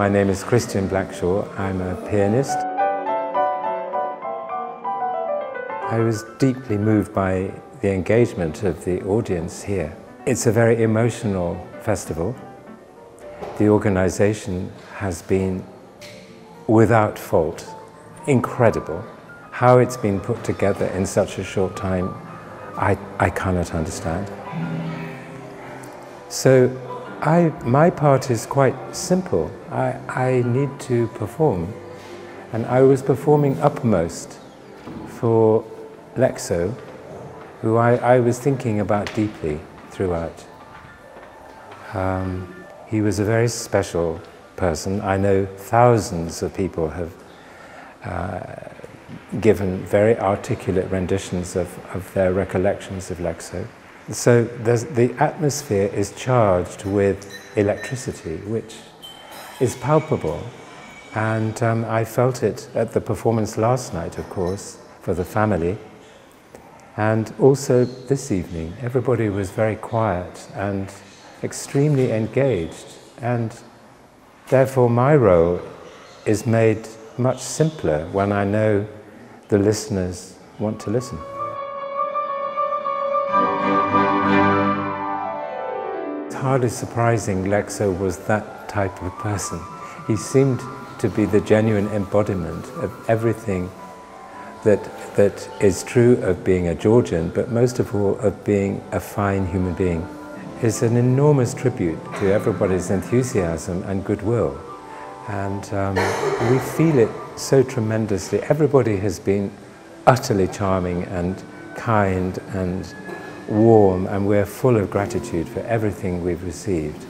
My name is Christian Blackshaw. I'm a pianist. I was deeply moved by the engagement of the audience here. It's a very emotional festival. The organization has been without fault, incredible. How it's been put together in such a short time, I, I cannot understand. So I, my part is quite simple. I, I need to perform. And I was performing uppermost for Lexo, who I, I was thinking about deeply throughout. Um, he was a very special person. I know thousands of people have uh, given very articulate renditions of, of their recollections of Lexo. So the atmosphere is charged with electricity, which is palpable. And um, I felt it at the performance last night, of course, for the family. And also this evening, everybody was very quiet and extremely engaged. And therefore, my role is made much simpler when I know the listeners want to listen. Hardly surprising Lexo was that type of person. He seemed to be the genuine embodiment of everything that, that is true of being a Georgian, but most of all of being a fine human being. It's an enormous tribute to everybody's enthusiasm and goodwill. And um, we feel it so tremendously. Everybody has been utterly charming and kind and warm, and we're full of gratitude for everything we've received.